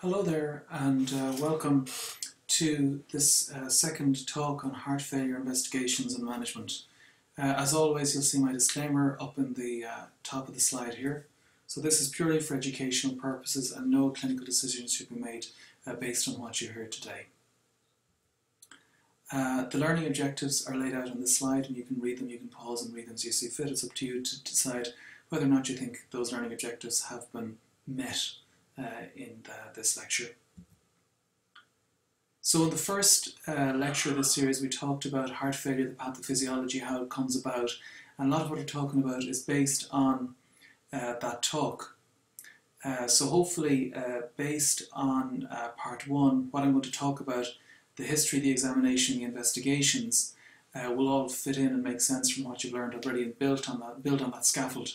Hello there, and uh, welcome to this uh, second talk on heart failure investigations and management. Uh, as always, you'll see my disclaimer up in the uh, top of the slide here. So this is purely for educational purposes and no clinical decisions should be made uh, based on what you heard today. Uh, the learning objectives are laid out on this slide and you can read them, you can pause and read them as you see fit. It's up to you to decide whether or not you think those learning objectives have been met in the, this lecture. So in the first uh, lecture of this series we talked about heart failure, the pathophysiology, how it comes about, and a lot of what we're talking about is based on uh, that talk. Uh, so hopefully uh, based on uh, part one, what I'm going to talk about, the history, the examination, the investigations, will all fit in and make sense from what you've learned already and built on that, build on that scaffold.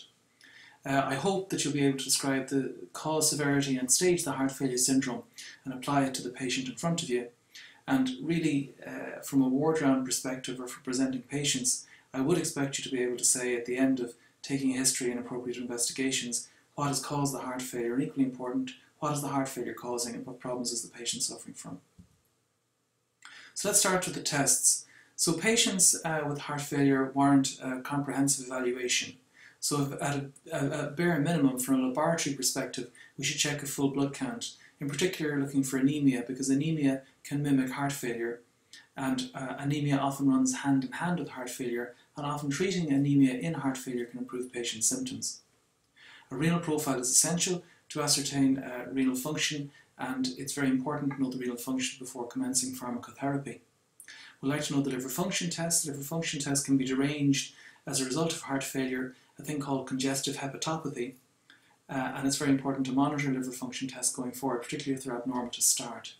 Uh, I hope that you'll be able to describe the cause, severity and stage of the heart failure syndrome and apply it to the patient in front of you. And really, uh, from a ward round perspective or for presenting patients, I would expect you to be able to say at the end of taking a history and appropriate investigations what has caused the heart failure, and equally important, what is the heart failure causing and what problems is the patient suffering from. So let's start with the tests. So patients uh, with heart failure warrant a comprehensive evaluation. So at a, a, a, bare minimum, from a laboratory perspective, we should check a full blood count. In particular, looking for anemia, because anemia can mimic heart failure. And uh, anemia often runs hand in hand with heart failure, and often treating anemia in heart failure can improve patient symptoms. A renal profile is essential to ascertain uh, renal function, and it's very important to know the renal function before commencing pharmacotherapy. We'd like to know the liver function test. The liver function test can be deranged as a result of heart failure a thing called congestive hepatopathy, uh, and it's very important to monitor liver function tests going forward, particularly if they're abnormal to start.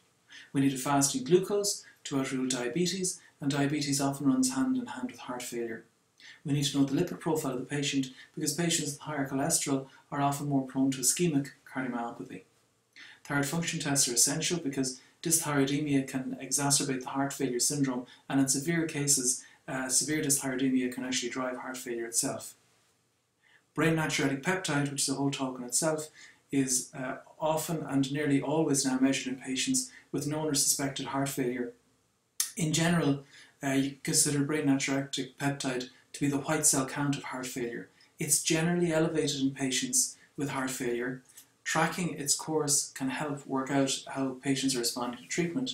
We need a fasting glucose to outrule diabetes, and diabetes often runs hand in hand with heart failure. We need to know the lipid profile of the patient because patients with higher cholesterol are often more prone to ischemic cardiomyopathy. Thyroid function tests are essential because dysthyroidemia can exacerbate the heart failure syndrome, and in severe cases, uh, severe dysthyroidemia can actually drive heart failure itself. Brain natriuretic peptide, which is a whole talk in itself, is uh, often and nearly always now measured in patients with known or suspected heart failure. In general, uh, you consider brain natriuretic peptide to be the white cell count of heart failure. It's generally elevated in patients with heart failure. Tracking its course can help work out how patients are responding to treatment.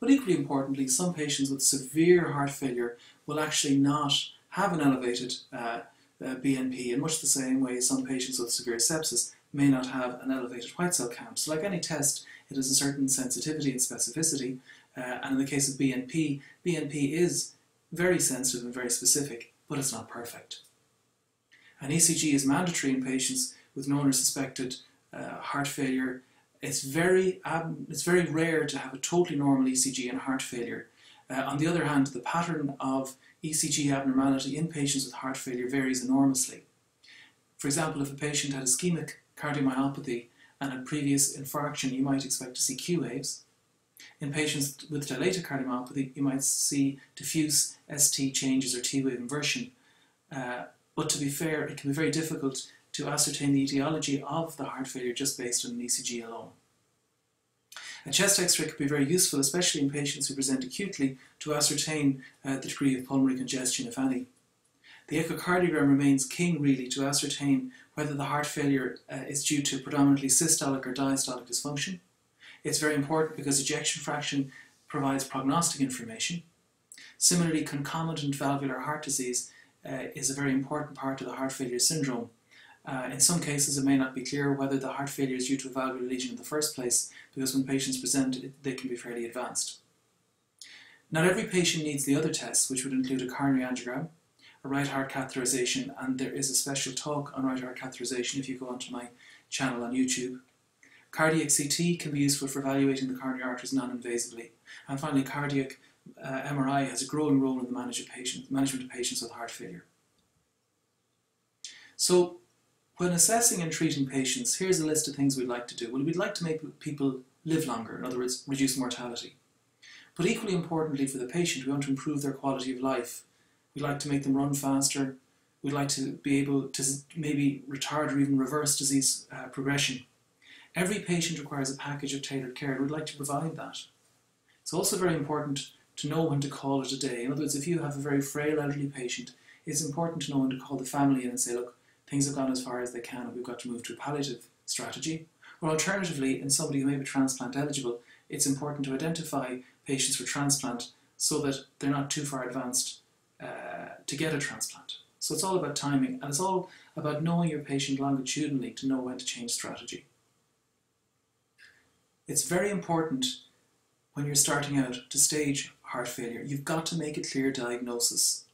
But equally importantly, some patients with severe heart failure will actually not have an elevated uh, uh, BNP in much the same way some patients with severe sepsis may not have an elevated white cell count. So like any test, it has a certain sensitivity and specificity, uh, and in the case of BNP, BNP is very sensitive and very specific, but it's not perfect. An ECG is mandatory in patients with known or suspected uh, heart failure. It's very, um, it's very rare to have a totally normal ECG in heart failure. Uh, on the other hand, the pattern of ECG abnormality in patients with heart failure varies enormously. For example, if a patient had ischemic cardiomyopathy and had previous infarction, you might expect to see Q waves. In patients with dilated cardiomyopathy, you might see diffuse ST changes or T wave inversion. Uh, but to be fair, it can be very difficult to ascertain the etiology of the heart failure just based on an ECG alone. A chest x-ray could be very useful, especially in patients who present acutely, to ascertain uh, the degree of pulmonary congestion, if any. The echocardiogram remains king, really, to ascertain whether the heart failure uh, is due to predominantly systolic or diastolic dysfunction. It's very important because ejection fraction provides prognostic information. Similarly, concomitant valvular heart disease uh, is a very important part of the heart failure syndrome. Uh, in some cases, it may not be clear whether the heart failure is due to a valvular lesion in the first place, because when patients present, they can be fairly advanced. Not every patient needs the other tests, which would include a coronary angiogram, a right heart catheterization, and there is a special talk on right heart catheterization if you go onto my channel on YouTube. Cardiac CT can be useful for evaluating the coronary arteries non-invasively. And finally, cardiac uh, MRI has a growing role in the management of patients with heart failure. So when assessing and treating patients, here's a list of things we'd like to do. Well, we'd like to make people live longer, in other words, reduce mortality. But equally importantly for the patient, we want to improve their quality of life. We'd like to make them run faster. We'd like to be able to maybe retard or even reverse disease uh, progression. Every patient requires a package of tailored care, we'd like to provide that. It's also very important to know when to call it a day. In other words, if you have a very frail elderly patient, it's important to know when to call the family in and say, look, things have gone as far as they can and we've got to move to a palliative strategy. Or alternatively, in somebody who may be transplant eligible, it's important to identify patients for transplant so that they're not too far advanced uh, to get a transplant. So it's all about timing and it's all about knowing your patient longitudinally to know when to change strategy. It's very important when you're starting out to stage heart failure. You've got to make a clear diagnosis.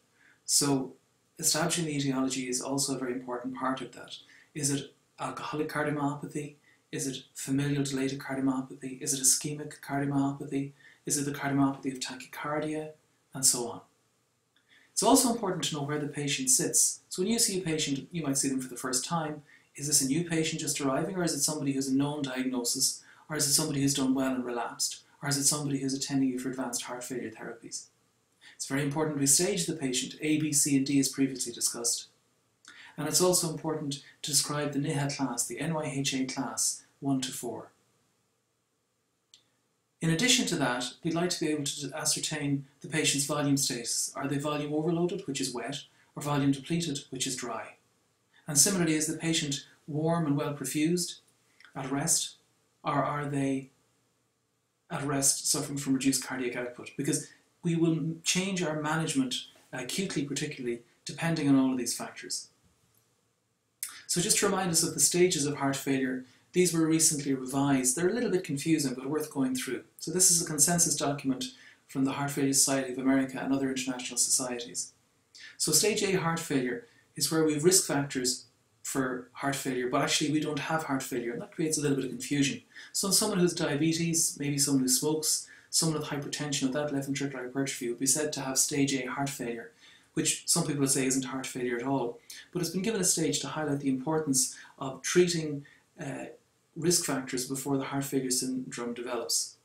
So establishing the etiology is also a very important part of that. Is it alcoholic cardiomyopathy? Is it familial dilated cardiomyopathy? Is it ischemic cardiomyopathy? Is it the cardiomyopathy of tachycardia? And so on. It's also important to know where the patient sits. So when you see a patient, you might see them for the first time. Is this a new patient just arriving, or is it somebody who's a known diagnosis, or is it somebody who's done well and relapsed, or is it somebody who's attending you for advanced heart failure therapies? It's very important we stage the patient, A, B, C, and D as previously discussed. And it's also important to describe the NIHA class, the NYHA class 1 to 4. In addition to that, we'd like to be able to ascertain the patient's volume status. Are they volume overloaded, which is wet, or volume depleted, which is dry? And similarly, is the patient warm and well perfused at rest, or are they at rest suffering from reduced cardiac output? Because we will change our management acutely, particularly, depending on all of these factors. So just to remind us of the stages of heart failure these were recently revised. They're a little bit confusing, but worth going through. So this is a consensus document from the Heart Failure Society of America and other international societies. So stage A heart failure is where we have risk factors for heart failure, but actually we don't have heart failure, and that creates a little bit of confusion. So someone who's diabetes, maybe someone who smokes, someone with hypertension without left ventricular hypertrophy would be said to have stage A heart failure, which some people would say isn't heart failure at all. But it's been given a stage to highlight the importance of treating uh, risk factors before the heart failure syndrome develops.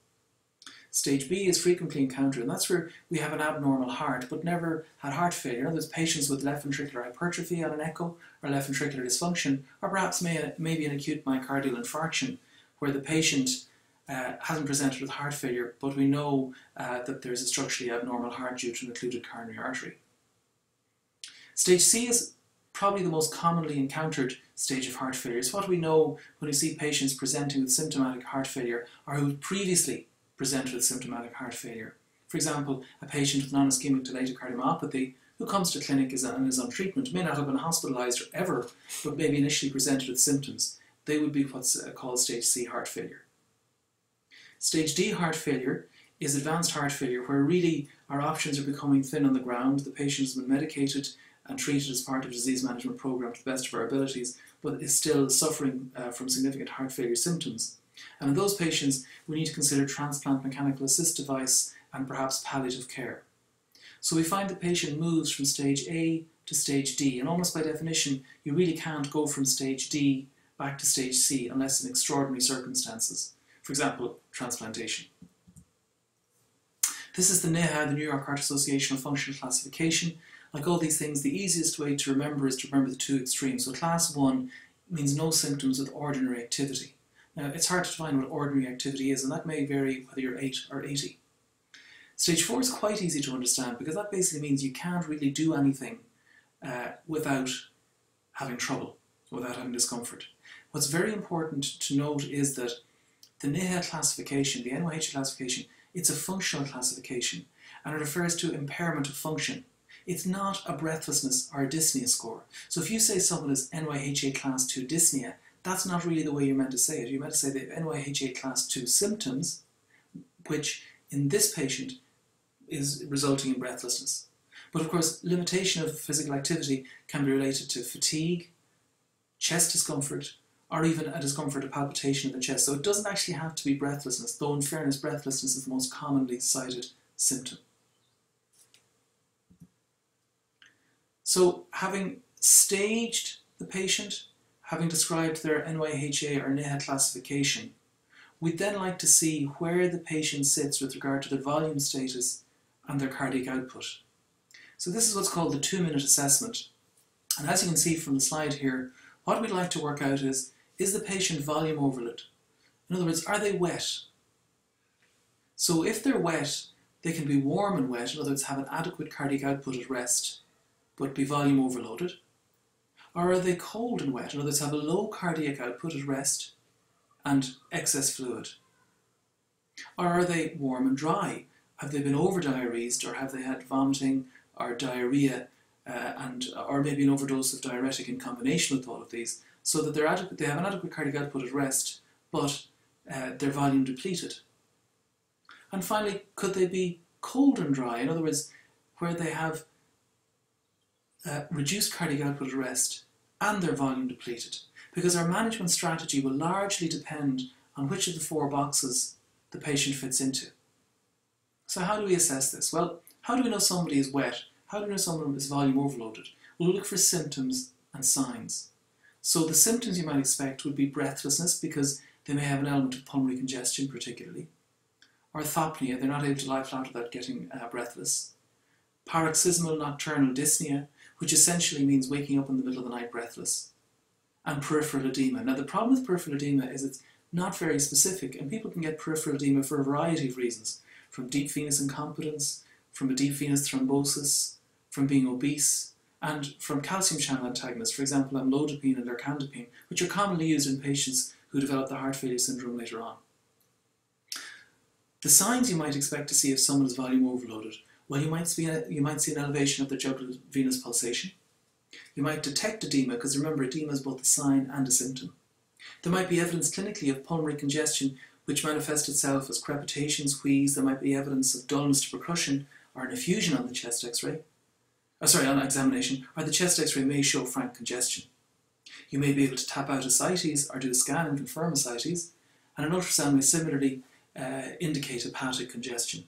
Stage B is frequently encountered, and that's where we have an abnormal heart but never had heart failure. There's patients with left ventricular hypertrophy on an echo, or left ventricular dysfunction, or perhaps may, maybe an acute myocardial infarction, where the patient uh, hasn't presented with heart failure, but we know uh, that there's a structurally abnormal heart due to an occluded coronary artery. Stage C is probably the most commonly encountered stage of heart failure. It's what we know when we see patients presenting with symptomatic heart failure or who previously presented with symptomatic heart failure. For example, a patient with non-ischemic dilated cardiomyopathy who comes to clinic and is on treatment may not have been hospitalised or ever, but maybe initially presented with symptoms. They would be what's uh, called stage C heart failure. Stage D heart failure is advanced heart failure where really our options are becoming thin on the ground. The patient has been medicated and treated as part of a disease management program to the best of our abilities, but is still suffering uh, from significant heart failure symptoms. And in those patients, we need to consider transplant mechanical assist device and perhaps palliative care. So we find the patient moves from stage A to stage D, and almost by definition, you really can't go from stage D back to stage C unless in extraordinary circumstances. For example, transplantation. This is the NIHA, the New York Heart Association of Functional Classification, like all these things, the easiest way to remember is to remember the two extremes. So class 1 means no symptoms with ordinary activity. Now, it's hard to define what ordinary activity is, and that may vary whether you're 8 or 80. Stage 4 is quite easy to understand because that basically means you can't really do anything uh, without having trouble, without having discomfort. What's very important to note is that the NIHA classification, the NYHA classification, it's a functional classification and it refers to impairment of function. It's not a breathlessness or a dyspnea score. So if you say someone is NYHA class 2 dyspnea, that's not really the way you're meant to say it. You're meant to say they have NYHA class 2 symptoms, which in this patient is resulting in breathlessness. But of course, limitation of physical activity can be related to fatigue, chest discomfort, or even a discomfort of palpitation in the chest. So it doesn't actually have to be breathlessness, though in fairness, breathlessness is the most commonly cited symptom. So having staged the patient, having described their NYHA or NIHA classification, we'd then like to see where the patient sits with regard to their volume status and their cardiac output. So this is what's called the two-minute assessment. And as you can see from the slide here, what we'd like to work out is, is the patient volume overload? In other words, are they wet? So if they're wet, they can be warm and wet, in other words, have an adequate cardiac output at rest, but be volume overloaded. Or are they cold and wet, in other words, have a low cardiac output at rest and excess fluid? Or are they warm and dry? Have they been over diuresed or have they had vomiting or diarrhea uh, and or maybe an overdose of diuretic in combination with all of these, so that they're adequate, they have an adequate cardiac output at rest, but uh, volume depleted. And finally, could they be cold and dry? In other words, where they have uh, reduced cardiac output at rest and their volume depleted. Because our management strategy will largely depend on which of the four boxes the patient fits into. So how do we assess this? Well, how do we know somebody is wet how do we know someone is volume overloaded? Well, we look for symptoms and signs. So the symptoms you might expect would be breathlessness because they may have an element of pulmonary congestion particularly. Orthopnea, they're not able to lie flat without getting uh, breathless. Paroxysmal nocturnal dyspnea, which essentially means waking up in the middle of the night breathless. And peripheral edema. Now the problem with peripheral edema is it's not very specific and people can get peripheral edema for a variety of reasons, from deep venous incompetence, from a deep venous thrombosis, from being obese, and from calcium channel antagonists, for example, amlodipine and lercanidipine, which are commonly used in patients who develop the heart failure syndrome later on. The signs you might expect to see if someone is volume overloaded, well, you might see, you might see an elevation of the jugular venous pulsation. You might detect edema, because remember, edema is both a sign and a symptom. There might be evidence clinically of pulmonary congestion which manifests itself as crepitations, wheeze. There might be evidence of dullness to percussion or an effusion on the chest x-ray oh, sorry, on examination, or the chest x-ray may show frank congestion. You may be able to tap out ascites or do a scan and confirm ascites, and an ultrasound may similarly uh, indicate hepatic congestion.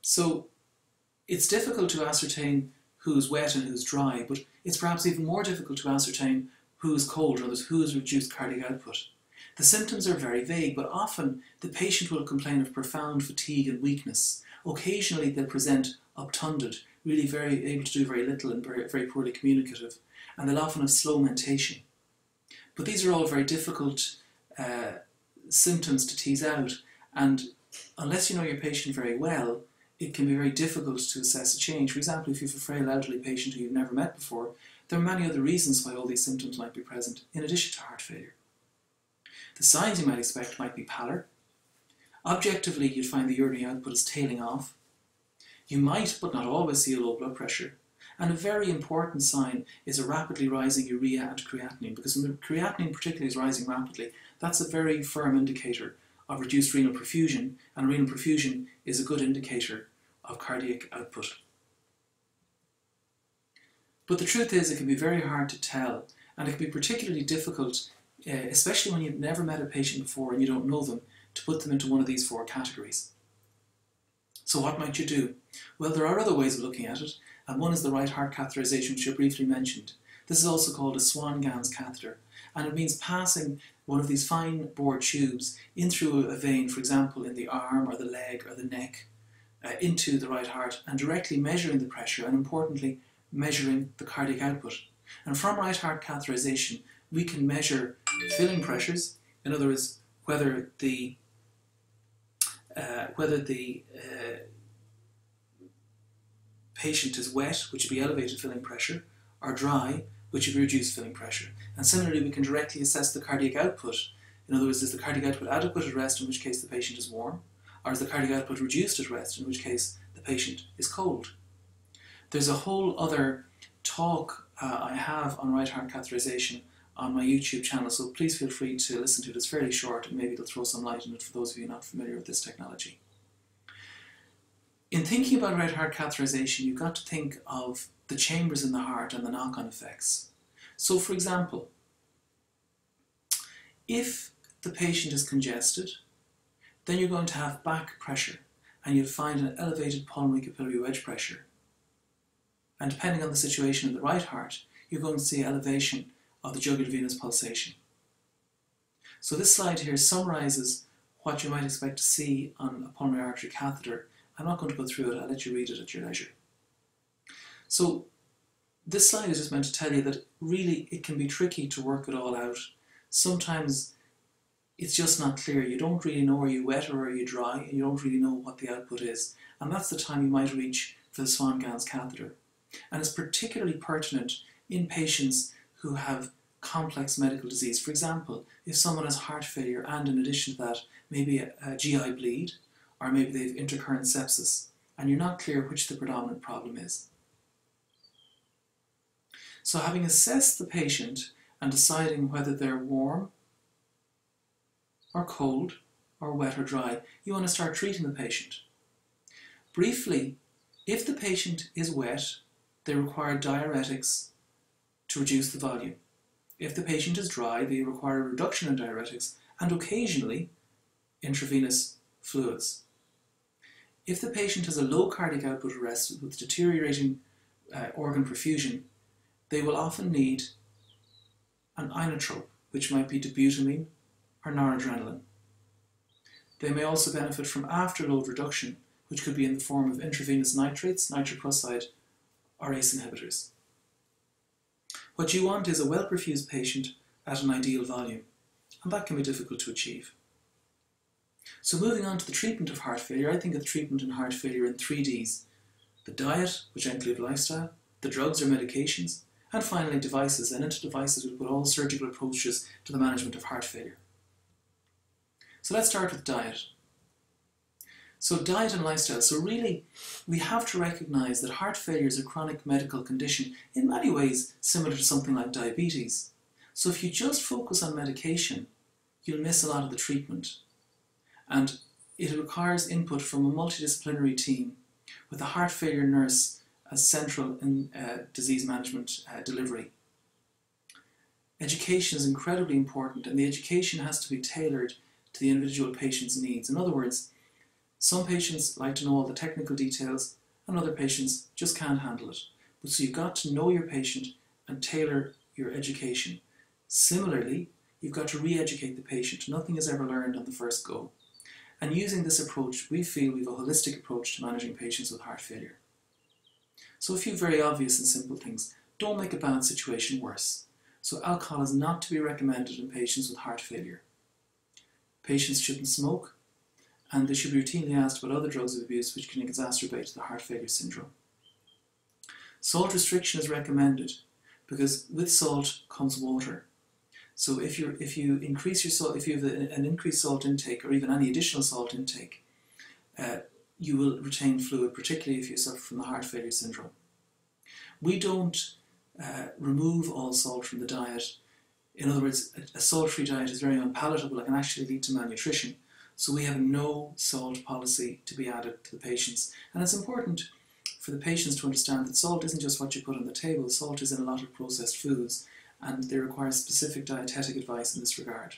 So it's difficult to ascertain who's wet and who's dry, but it's perhaps even more difficult to ascertain who's cold, or who has reduced cardiac output. The symptoms are very vague, but often the patient will complain of profound fatigue and weakness, Occasionally they'll present obtunded, really very able to do very little and very, very poorly communicative, and they'll often have slow mentation. But these are all very difficult uh, symptoms to tease out, and unless you know your patient very well, it can be very difficult to assess a change. For example, if you have a frail elderly patient who you've never met before, there are many other reasons why all these symptoms might be present, in addition to heart failure. The signs you might expect might be pallor, Objectively, you'd find the urinary output is tailing off. You might, but not always, see a low blood pressure. And a very important sign is a rapidly rising urea and creatinine, because when the creatinine particularly is rising rapidly, that's a very firm indicator of reduced renal perfusion, and renal perfusion is a good indicator of cardiac output. But the truth is, it can be very hard to tell, and it can be particularly difficult, uh, especially when you've never met a patient before and you don't know them, to put them into one of these four categories. So what might you do? Well, there are other ways of looking at it, and one is the right heart catheterization, which I briefly mentioned. This is also called a Swan-Ganz catheter, and it means passing one of these fine bore tubes in through a vein, for example, in the arm or the leg or the neck, uh, into the right heart, and directly measuring the pressure, and importantly, measuring the cardiac output. And from right heart catheterization, we can measure filling pressures, in other words, whether the uh, whether the uh, patient is wet, which would be elevated filling pressure, or dry, which would be reduced filling pressure. And similarly, we can directly assess the cardiac output. In other words, is the cardiac output adequate at rest, in which case the patient is warm, or is the cardiac output reduced at rest, in which case the patient is cold? There's a whole other talk uh, I have on right heart catheterization on my YouTube channel, so please feel free to listen to it. It's fairly short and maybe it'll throw some light on it for those of you not familiar with this technology. In thinking about right heart catheterization, you've got to think of the chambers in the heart and the knock-on effects. So for example, if the patient is congested, then you're going to have back pressure and you'll find an elevated pulmonary capillary wedge pressure. And depending on the situation in the right heart, you're going to see elevation of the jugular venous pulsation. So this slide here summarizes what you might expect to see on a pulmonary artery catheter. I'm not going to go through it, I'll let you read it at your leisure. So this slide is just meant to tell you that really it can be tricky to work it all out. sometimes it's just not clear. You don't really know are you wet or are you dry, and you don't really know what the output is. And that's the time you might reach for the Swan-Ganz catheter. And it's particularly pertinent in patients who have complex medical disease. For example, if someone has heart failure and in addition to that, maybe a, a GI bleed, or maybe they have intercurrent sepsis, and you're not clear which the predominant problem is. So having assessed the patient and deciding whether they're warm or cold or wet or dry, you want to start treating the patient. Briefly, if the patient is wet, they require diuretics to reduce the volume. If the patient is dry, they require a reduction in diuretics and occasionally intravenous fluids. If the patient has a low cardiac output arrest with deteriorating uh, organ perfusion, they will often need an inotrope, which might be dobutamine or noradrenaline. They may also benefit from afterload reduction, which could be in the form of intravenous nitrates, nitroprusside, or ACE inhibitors. What you want is a well perfused patient at an ideal volume, and that can be difficult to achieve. So moving on to the treatment of heart failure, I think of treatment in heart failure in three Ds. The diet, which include lifestyle, the drugs or medications, and finally devices, and into devices we put all surgical approaches to the management of heart failure. So let's start with diet. So diet and lifestyle. So really, we have to recognise that heart failure is a chronic medical condition in many ways similar to something like diabetes. So if you just focus on medication, you'll miss a lot of the treatment. And it requires input from a multidisciplinary team with a heart failure nurse as central in uh, disease management uh, delivery. Education is incredibly important and the education has to be tailored to the individual patient's needs. In other words, some patients like to know all the technical details and other patients just can't handle it. But so you've got to know your patient and tailor your education. Similarly, you've got to re-educate the patient. Nothing is ever learned on the first go. And using this approach, we feel we have a holistic approach to managing patients with heart failure. So a few very obvious and simple things. Don't make a bad situation worse. So alcohol is not to be recommended in patients with heart failure. Patients shouldn't smoke, and they should be routinely asked about other drugs of abuse which can exacerbate the heart failure syndrome. Salt restriction is recommended because with salt comes water. So if you if you increase your salt, if you have an increased salt intake or even any additional salt intake, uh, you will retain fluid, particularly if you suffer from the heart failure syndrome. We don't uh, remove all salt from the diet. In other words, a, a salt-free diet is very unpalatable and can actually lead to malnutrition. So we have no salt policy to be added to the patients. And it's important for the patients to understand that salt isn't just what you put on the table, salt is in a lot of processed foods and they require specific dietetic advice in this regard.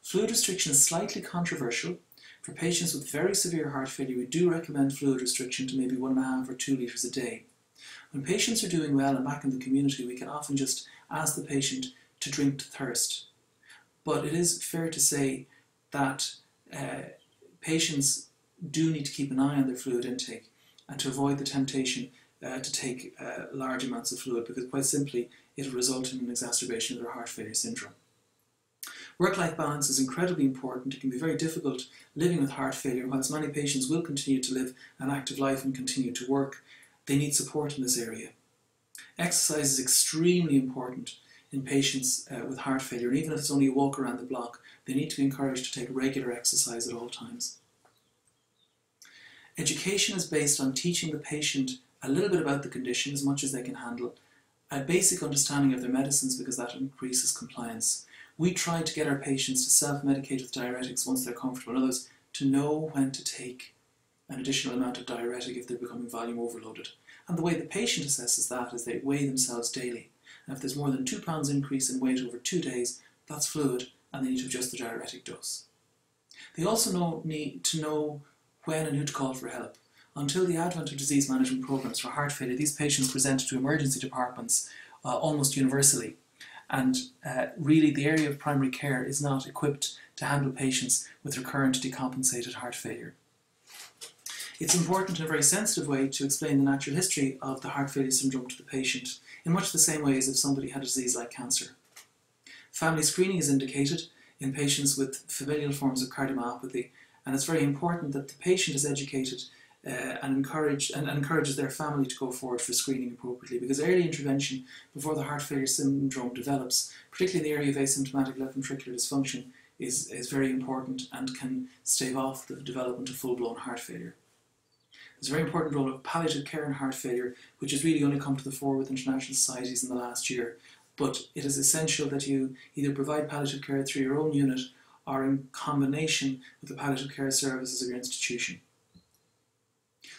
Fluid restriction is slightly controversial for patients with very severe heart failure, we do recommend fluid restriction to maybe one and a half or two litres a day. When patients are doing well and back in the community, we can often just ask the patient to drink to thirst. But it is fair to say that uh, patients do need to keep an eye on their fluid intake and to avoid the temptation uh, to take uh, large amounts of fluid because quite simply it will result in an exacerbation of their heart failure syndrome. Work-life balance is incredibly important. It can be very difficult living with heart failure. Whilst many patients will continue to live an active life and continue to work, they need support in this area. Exercise is extremely important in patients uh, with heart failure. And even if it's only a walk around the block, they need to be encouraged to take regular exercise at all times. Education is based on teaching the patient a little bit about the condition as much as they can handle, a basic understanding of their medicines because that increases compliance, we try to get our patients to self-medicate with diuretics once they're comfortable, and others to know when to take an additional amount of diuretic if they're becoming volume overloaded. And the way the patient assesses that is they weigh themselves daily. And if there's more than two pounds increase in weight over two days, that's fluid and they need to adjust the diuretic dose. They also know, need to know when and who to call for help. Until the advent of disease management programs for heart failure, these patients presented to emergency departments uh, almost universally and uh, really the area of primary care is not equipped to handle patients with recurrent decompensated heart failure. It's important in a very sensitive way to explain the natural history of the heart failure syndrome to the patient in much the same way as if somebody had a disease like cancer. Family screening is indicated in patients with familial forms of cardiomyopathy, and it's very important that the patient is educated uh, and encouraged and, and encourages their family to go forward for screening appropriately because early intervention before the heart failure syndrome develops, particularly in the area of asymptomatic left ventricular dysfunction, is, is very important and can stave off the development of full-blown heart failure. There's a very important role of palliative care in heart failure, which has really only come to the fore with international societies in the last year. But it is essential that you either provide palliative care through your own unit or in combination with the palliative care services of your institution.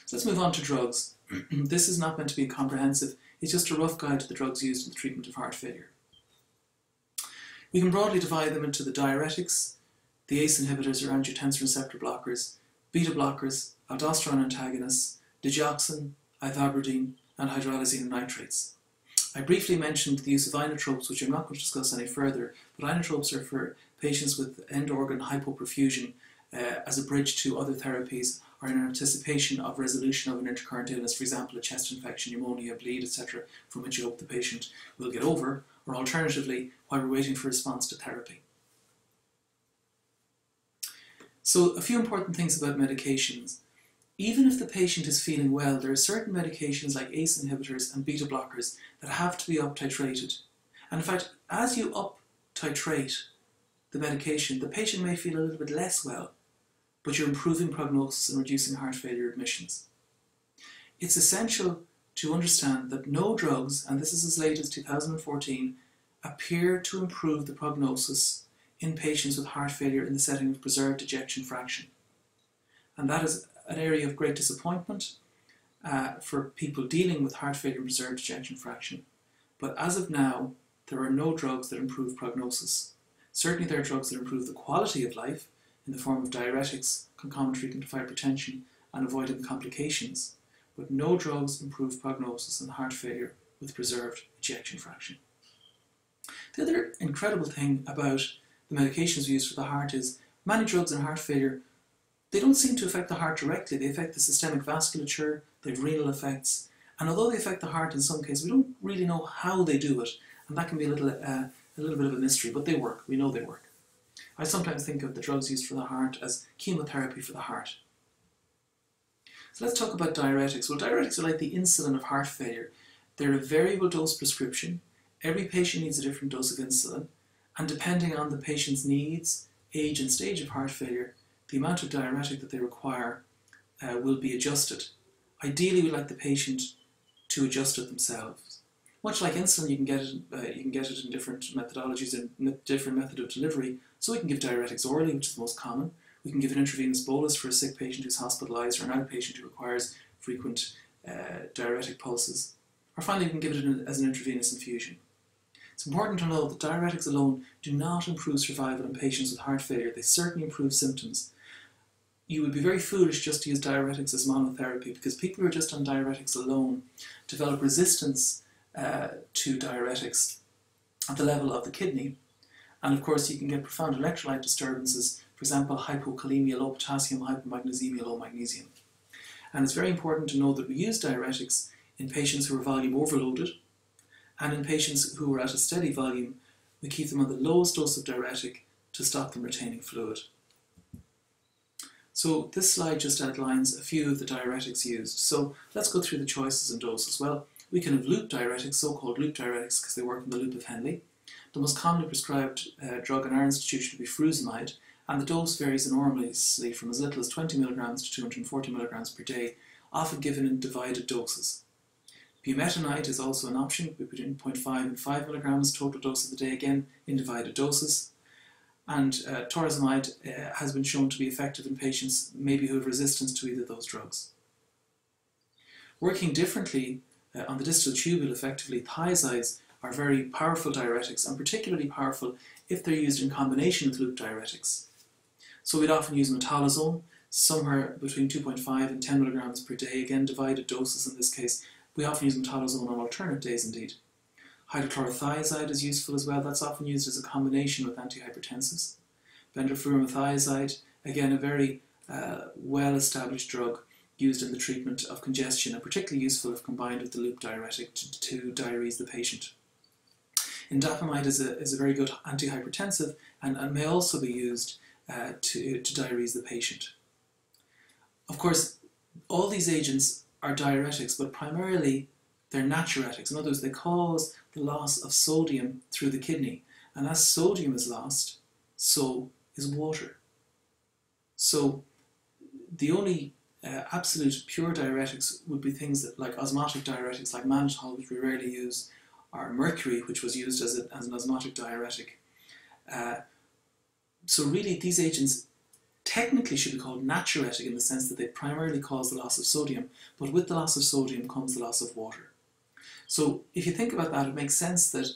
So let's move on to drugs. this is not meant to be comprehensive, it's just a rough guide to the drugs used in the treatment of heart failure. We can broadly divide them into the diuretics, the ACE inhibitors or angiotensin receptor blockers, beta blockers, aldosterone antagonists, digoxin, ivabradine, and hydralazine nitrates. I briefly mentioned the use of inotropes, which I'm not going to discuss any further, but inotropes are for patients with end organ hypoperfusion uh, as a bridge to other therapies or in anticipation of resolution of an intercurrent illness, for example, a chest infection, pneumonia, bleed, etc., from which you hope the patient will get over, or alternatively, while we're waiting for response to therapy. So, a few important things about medications. Even if the patient is feeling well, there are certain medications like ACE inhibitors and beta blockers that have to be up titrated. And in fact, as you up titrate the medication, the patient may feel a little bit less well, but you're improving prognosis and reducing heart failure admissions. It's essential to understand that no drugs, and this is as late as 2014, appear to improve the prognosis in patients with heart failure in the setting of preserved ejection fraction. And that is an area of great disappointment uh, for people dealing with heart failure and preserved ejection fraction. But as of now, there are no drugs that improve prognosis. Certainly, there are drugs that improve the quality of life in the form of diuretics, concomitant treatment of hypertension, and avoiding complications, but no drugs improve prognosis in heart failure with preserved ejection fraction. The other incredible thing about the medications we use for the heart is many drugs in heart failure, they don't seem to affect the heart directly. They affect the systemic vasculature, they have renal effects, and although they affect the heart in some cases, we don't really know how they do it, and that can be a little, uh, a little bit of a mystery, but they work. We know they work. I sometimes think of the drugs used for the heart as chemotherapy for the heart. So let's talk about diuretics. Well, diuretics are like the insulin of heart failure. They're a variable dose prescription. Every patient needs a different dose of insulin, and depending on the patient's needs, age, and stage of heart failure, the amount of diuretic that they require uh, will be adjusted. Ideally, we like the patient to adjust it themselves. Much like insulin, you can get it, uh, you can get it in different methodologies and different method of delivery. So we can give diuretics orally, which is the most common. We can give an intravenous bolus for a sick patient who's hospitalised or an outpatient who requires frequent uh, diuretic pulses. Or finally, we can give it as an intravenous infusion. It's important to know that diuretics alone do not improve survival in patients with heart failure. They certainly improve symptoms. You would be very foolish just to use diuretics as monotherapy because people who are just on diuretics alone develop resistance uh, to diuretics at the level of the kidney. And of course, you can get profound electrolyte disturbances, for example, hypokalemia, low potassium, hypomagnesemia, low magnesium. And it's very important to know that we use diuretics in patients who are volume overloaded, and in patients who are at a steady volume, we keep them on the lowest dose of diuretic to stop them retaining fluid. So this slide just outlines a few of the diuretics used. So let's go through the choices and doses. Well, we can have loop diuretics, so-called loop diuretics, because they work in the loop of Henle. The most commonly prescribed uh, drug in our institution would be furosemide, and the dose varies enormously from as little as 20 milligrams to 240 milligrams per day, often given in divided doses. Bumetanide is also an option, between 0.5 and 5 milligrams total dose of the day, again in divided doses. And uh, uh, has been shown to be effective in patients maybe who have resistance to either of those drugs. Working differently uh, on the distal tubule, effectively, thiazides are very powerful diuretics and particularly powerful if they're used in combination with loop diuretics. So we'd often use metolazone, somewhere between 2.5 and 10 milligrams per day, again divided doses in this case, we often use metolazone on alternate days indeed. Hydrochlorothiazide is useful as well. That's often used as a combination with antihypertensives. Bendroflumethiazide, again a very uh, well-established drug used in the treatment of congestion and particularly useful if combined with the loop diuretic to, to diurese the patient. Indapamide is a, is a very good antihypertensive and, and may also be used uh, to, to diurese the patient. Of course, all these agents are diuretics, but primarily they're natriuretics. In other words, they cause the loss of sodium through the kidney. And as sodium is lost, so is water. So the only uh, absolute pure diuretics would be things that, like osmotic diuretics, like mannitol, which we rarely use, or mercury, which was used as, a, as an osmotic diuretic. Uh, so really, these agents technically should be called natriuretic in the sense that they primarily cause the loss of sodium, but with the loss of sodium comes the loss of water. So if you think about that, it makes sense that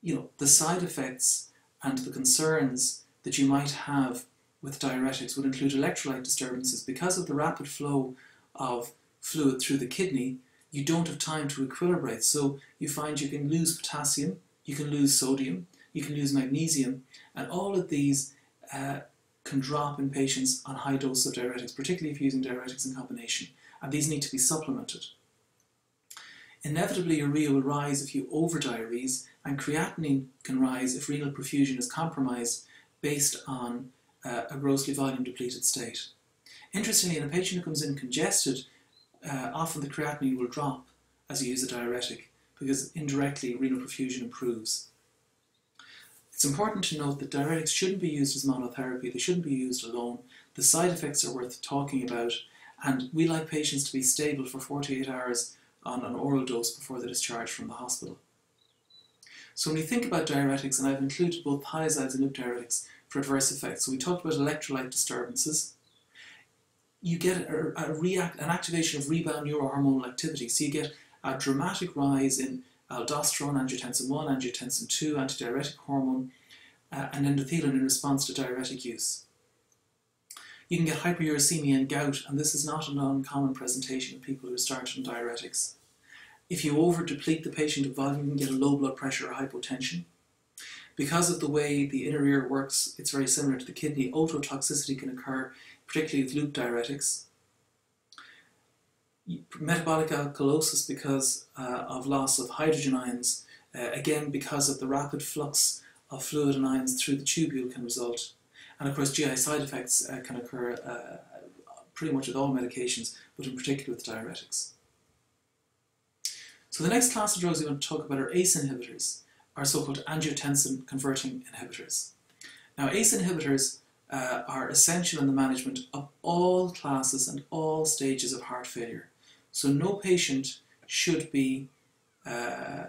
you know the side effects and the concerns that you might have with diuretics would include electrolyte disturbances because of the rapid flow of fluid through the kidney. You don't have time to equilibrate, so you find you can lose potassium, you can lose sodium, you can lose magnesium, and all of these uh, can drop in patients on high doses of diuretics, particularly if you're using diuretics in combination, and these need to be supplemented. Inevitably, urea will rise if you over-diurese, and creatinine can rise if renal perfusion is compromised based on uh, a grossly volume depleted state. Interestingly, in a patient who comes in congested, uh, often the creatinine will drop as you use a diuretic because indirectly renal perfusion improves. It's important to note that diuretics shouldn't be used as monotherapy, they shouldn't be used alone. The side effects are worth talking about, and we like patients to be stable for 48 hours on an oral dose before they're from the hospital. So when you think about diuretics, and I've included both thiazides and loop diuretics for adverse effects. So we talked about electrolyte disturbances. You get a, a react, an activation of rebound neurohormonal activity. So you get a dramatic rise in aldosterone, angiotensin 1, angiotensin 2, antidiuretic hormone, uh, and endothelin in response to diuretic use. You can get hyperuricemia and gout, and this is not an uncommon presentation of people who start on diuretics. If you over deplete the patient of volume, you can get a low blood pressure or hypotension. Because of the way the inner ear works, it's very similar to the kidney. Ototoxicity can occur, particularly with loop diuretics metabolic alkalosis because uh, of loss of hydrogen ions, uh, again because of the rapid flux of fluid and ions through the tubule can result. And of course GI side effects uh, can occur uh, pretty much with all medications, but in particular with diuretics. So the next class of drugs we want to talk about are ACE inhibitors, or so-called angiotensin converting inhibitors. Now ACE inhibitors uh, are essential in the management of all classes and all stages of heart failure. So no patient should be uh,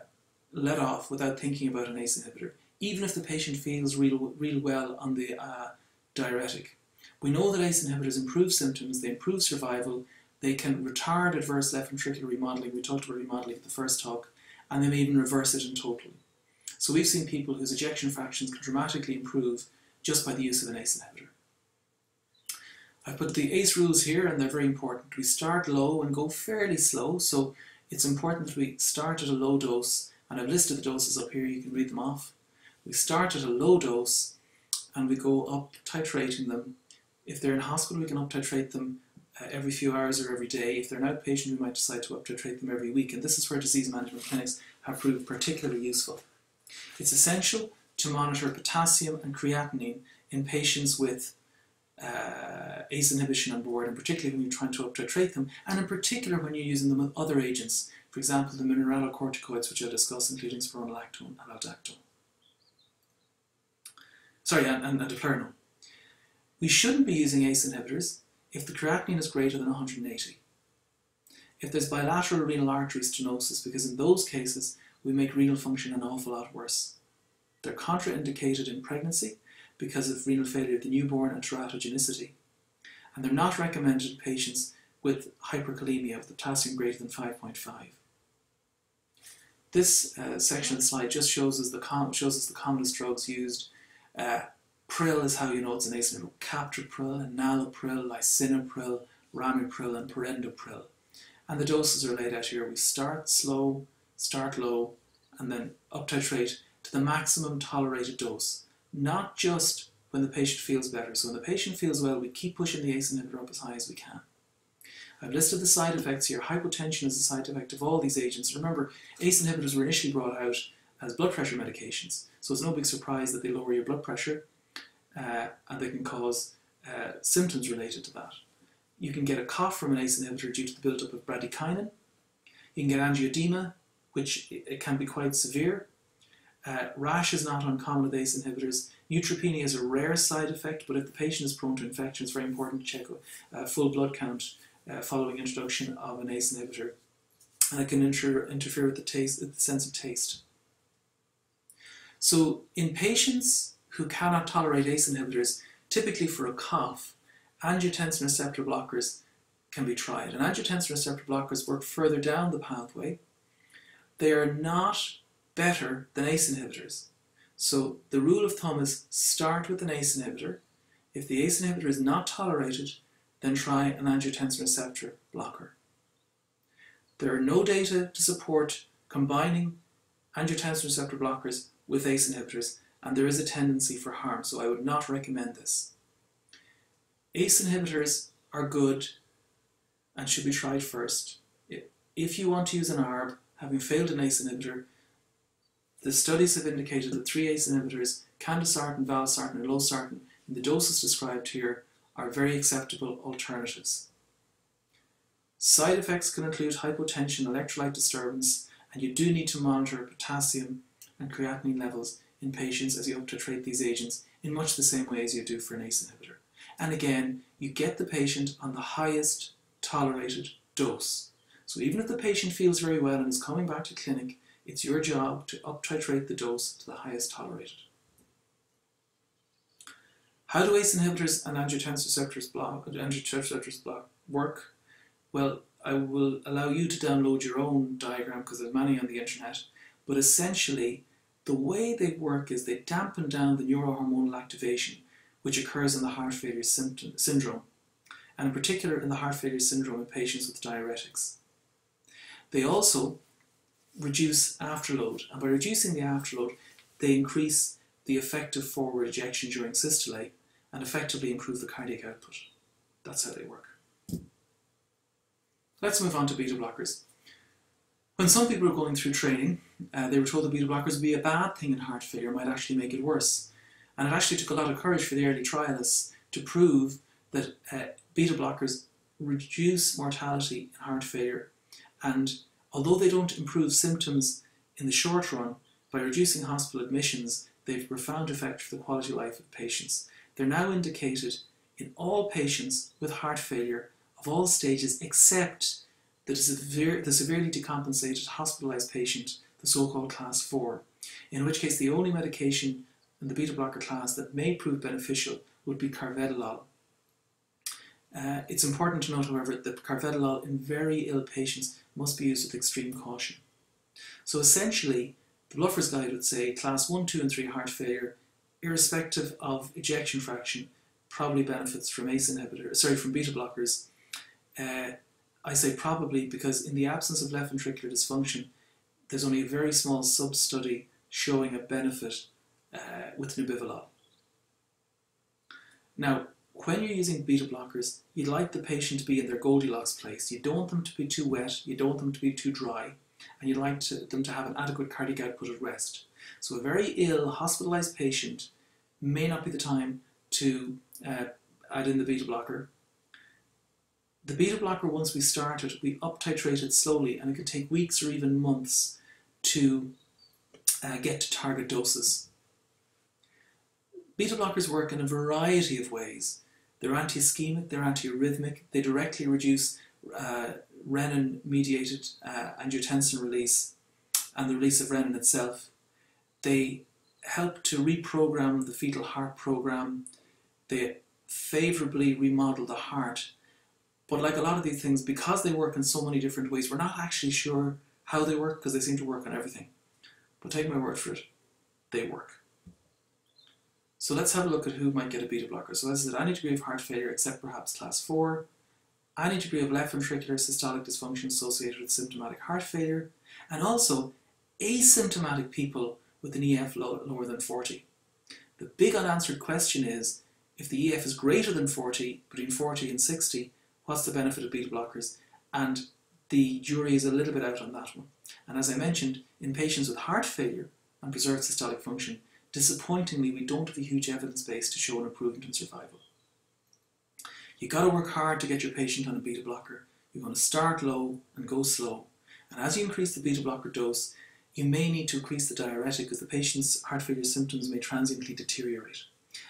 let off without thinking about an ACE inhibitor, even if the patient feels real, real well on the uh, diuretic. We know that ACE inhibitors improve symptoms, they improve survival, they can retard adverse left ventricular remodeling, we talked about remodeling at the first talk, and they may even reverse it in total. So we've seen people whose ejection fractions can dramatically improve just by the use of an ACE inhibitor. I've put the ACE rules here and they're very important. We start low and go fairly slow, so it's important that we start at a low dose, and I've listed the doses up here, you can read them off. We start at a low dose and we go up titrating them. If they're in hospital, we can up titrate them uh, every few hours or every day. If they're an outpatient, we might decide to up titrate them every week, and this is where disease management clinics have proved particularly useful. It's essential to monitor potassium and creatinine in patients with uh, ACE inhibition on board, and particularly when you're trying to uptitrate them, and in particular when you're using them with other agents, for example, the mineralocorticoids, which I'll discuss, including spironolactone and aldactone. Sorry, and, and, and. We shouldn't be using ACE inhibitors if the creatinine is greater than 180. If there's bilateral renal artery stenosis, because in those cases we make renal function an awful lot worse. They're contraindicated in pregnancy because of renal failure of the newborn and teratogenicity. And they're not recommended in patients with hyperkalemia with the potassium greater than 5.5. This uh, section of the slide just shows us the, shows us the commonest drugs used. Uh, Pril is how you know it's an inhibitor. Captopril, enalapril, lisinopril, ramipril, and perindopril. And the doses are laid out here. We start slow, start low, and then up titrate to the maximum tolerated dose not just when the patient feels better. So when the patient feels well, we keep pushing the ACE inhibitor up as high as we can. I've listed the side effects here. Hypotension is a side effect of all these agents. Remember, ACE inhibitors were initially brought out as blood pressure medications. So it's no big surprise that they lower your blood pressure uh, and they can cause uh, symptoms related to that. You can get a cough from an ACE inhibitor due to the buildup of bradykinin. You can get angioedema, which it can be quite severe. Uh, rash is not uncommon with ACE inhibitors. Neutropenia is a rare side effect, but if the patient is prone to infection, it's very important to check a uh, full blood count uh, following introduction of an ACE inhibitor. And it can inter interfere with the, taste, the sense of taste. So, in patients who cannot tolerate ACE inhibitors, typically for a cough, angiotensin receptor blockers can be tried. And angiotensin receptor blockers work further down the pathway. They are not better than ACE inhibitors. So the rule of thumb is start with an ACE inhibitor. If the ACE inhibitor is not tolerated, then try an angiotensin receptor blocker. There are no data to support combining angiotensin receptor blockers with ACE inhibitors, and there is a tendency for harm, so I would not recommend this. ACE inhibitors are good and should be tried first. If you want to use an ARB, having failed an ACE inhibitor, the studies have indicated that three ACE inhibitors, candesartan, valsartan, and losartan, in the doses described here, are very acceptable alternatives. Side effects can include hypotension, electrolyte disturbance, and you do need to monitor potassium and creatinine levels in patients as you uptitrate these agents in much the same way as you do for an ACE inhibitor. And again, you get the patient on the highest tolerated dose. So even if the patient feels very well and is coming back to clinic, it's your job to uptitrate the dose to the highest tolerated. How do ACE inhibitors and angiotensin receptors block, receptors block work? Well, I will allow you to download your own diagram because there's many on the internet, but essentially the way they work is they dampen down the neurohormonal activation which occurs in the heart failure symptom, syndrome, and in particular in the heart failure syndrome in patients with diuretics. They also reduce afterload, and by reducing the afterload, they increase the effective forward ejection during systole and effectively improve the cardiac output. That's how they work. Let's move on to beta blockers. When some people were going through training, uh, they were told that beta blockers would be a bad thing in heart failure, might actually make it worse. And it actually took a lot of courage for the early trialists to prove that uh, beta blockers reduce mortality in heart failure. And although they don't improve symptoms in the short run, by reducing hospital admissions, they have a profound effect for the quality of life of patients. They're now indicated in all patients with heart failure of all stages except the, the severely decompensated hospitalized patient, the so-called class 4, in which case the only medication in the beta blocker class that may prove beneficial would be carvedilol. Uh, it's important to note, however, that carvedilol in very ill patients must be used with extreme caution. So essentially, the Bluffer's Guide would say class 1, 2 and 3 heart failure, irrespective of ejection fraction, probably benefits from ACE inhibitors, sorry, from beta blockers. Uh, I say probably because in the absence of left ventricular dysfunction, there's only a very small sub-study showing a benefit uh, with nebivolol. Now, when you're using beta blockers, you'd like the patient to be in their Goldilocks place. You don't want them to be too wet, you don't want them to be too dry, and you'd like to, them to have an adequate cardiac output at rest. So a very ill, hospitalized patient may not be the time to uh, add in the beta blocker. The beta blocker, once we start it, we up titrate it slowly, and it can take weeks or even months to uh, get to target doses. Beta blockers work in a variety of ways. They're anti-ischemic, they're antiarrhythmic, they directly reduce uh, renin-mediated uh, angiotensin release and the release of renin itself. They help to reprogram the fetal heart program. They favorably remodel the heart. But like a lot of these things, because they work in so many different ways, we're not actually sure how they work because they seem to work on everything. But take my word for it, they work. So let's have a look at who might get a beta blocker. So as I said, any degree of heart failure except perhaps class 4, any degree of left ventricular systolic dysfunction associated with symptomatic heart failure, and also asymptomatic people with an EF low, lower than 40. The big unanswered question is, if the EF is greater than 40, between 40 and 60, what's the benefit of beta blockers? And the jury is a little bit out on that one. And as I mentioned, in patients with heart failure, and preserve systolic function, disappointingly, we don't have a huge evidence base to show an improvement in survival. You've got to work hard to get your patient on a beta blocker. You're going to start low and go slow. And as you increase the beta blocker dose, you may need to increase the diuretic because the patient's heart failure symptoms may transiently deteriorate.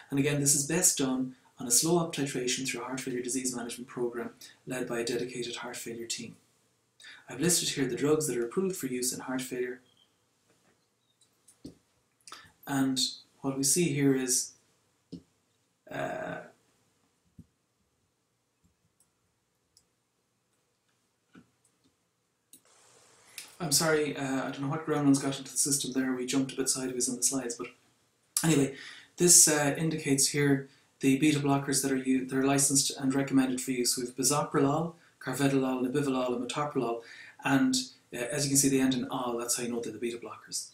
And again, this is best done on a slow up titration through a heart failure disease management program led by a dedicated heart failure team. I've listed here the drugs that are approved for use in heart failure. And what we see here is uh, I'm sorry, uh, I don't know what Gremlin's got into the system there. We jumped a bit sideways on the slides, but anyway, this uh, indicates here the beta blockers that are used, that are licensed and recommended for use. We have bisoprolol, carvedilol, nebivolol, and metoprolol, and uh, as you can see, they end in "ol." That's how you know they're the beta blockers.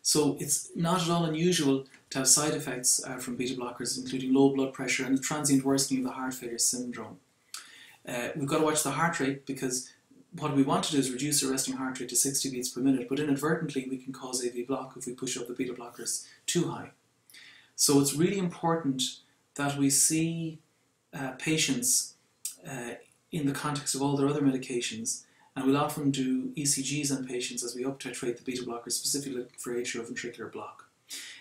So it's not at all unusual to have side effects uh, from beta blockers, including low blood pressure and the transient worsening of the heart failure syndrome. Uh, we've got to watch the heart rate because what we want to do is reduce the resting heart rate to 60 beats per minute, but inadvertently we can cause AV block if we push up the beta blockers too high. So it's really important that we see uh, patients uh, in the context of all their other medications, and we'll often do ECGs on patients as we uptitrate the beta blockers, specifically for atrioventricular block.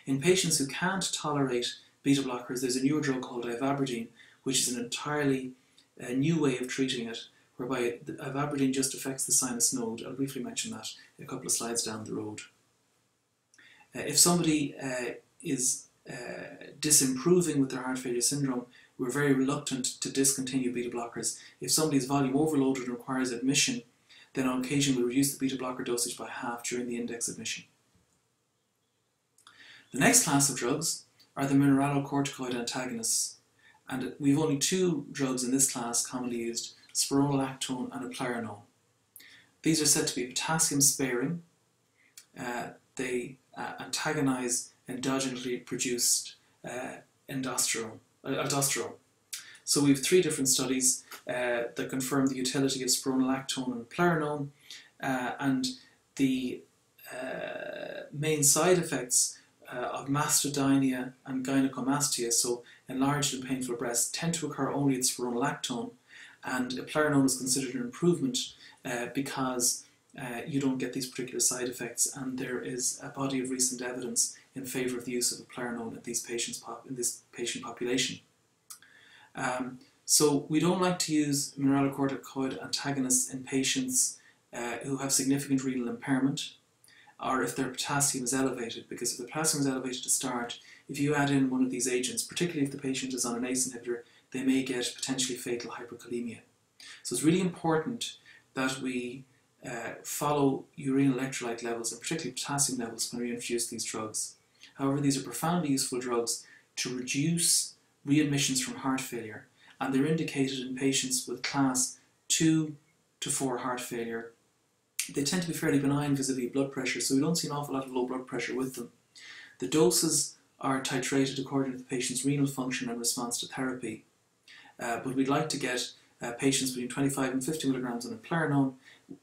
In patients who can't tolerate beta blockers, there's a newer drug called ivabradine, which is an entirely uh, new way of treating it, whereby ivabradine just affects the sinus node. I'll briefly mention that a couple of slides down the road. Uh, if somebody uh, is uh, disimproving with their heart failure syndrome, we're very reluctant to discontinue beta blockers. If somebody is volume overloaded and requires admission, then on occasion we reduce the beta blocker dosage by half during the index admission. The next class of drugs are the mineralocorticoid antagonists, and we've only two drugs in this class commonly used, spironolactone and eplerenone. These are said to be potassium sparing. Uh, they uh, antagonize endogenously produced uh, uh, aldosterone. So we have three different studies uh, that confirm the utility of spironolactone and eplerenone, uh, and the uh, main side effects uh, of mastodynia and gynecomastia, so enlarged and painful breasts, tend to occur only with spironolactone, and eplerenone is considered an improvement because uh, you don't get these particular side effects, and there is a body of recent evidence in favour of the use of eplerenone in these patients in this patient population. Um, so we don't like to use mineralocorticoid antagonists in patients uh, who have significant renal impairment, or if their potassium is elevated, because if the potassium is elevated to start, if you add in one of these agents, particularly if the patient is on an ACE inhibitor, they may get potentially fatal hyperkalemia. So it's really important that we uh, follow urine electrolyte levels and particularly potassium levels when we introduce these drugs. However, these are profoundly useful drugs to reduce readmissions from heart failure and they're indicated in patients with class 2 to 4 heart failure. They tend to be fairly benign vis-a-vis blood pressure, so we don't see an awful lot of low blood pressure with them. The doses are titrated according to the patient's renal function and response to therapy. Uh, but we'd like to get uh, patients between 25 and 50 milligrams on eplerenone